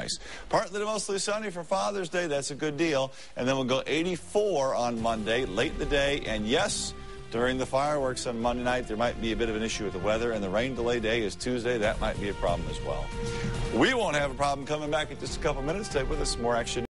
Nice. Partly to mostly sunny for Father's Day. That's a good deal. And then we'll go 84 on Monday, late in the day. And yes, during the fireworks on Monday night, there might be a bit of an issue with the weather. And the rain delay day is Tuesday. That might be a problem as well. We won't have a problem coming back in just a couple minutes. Stay with us. More action.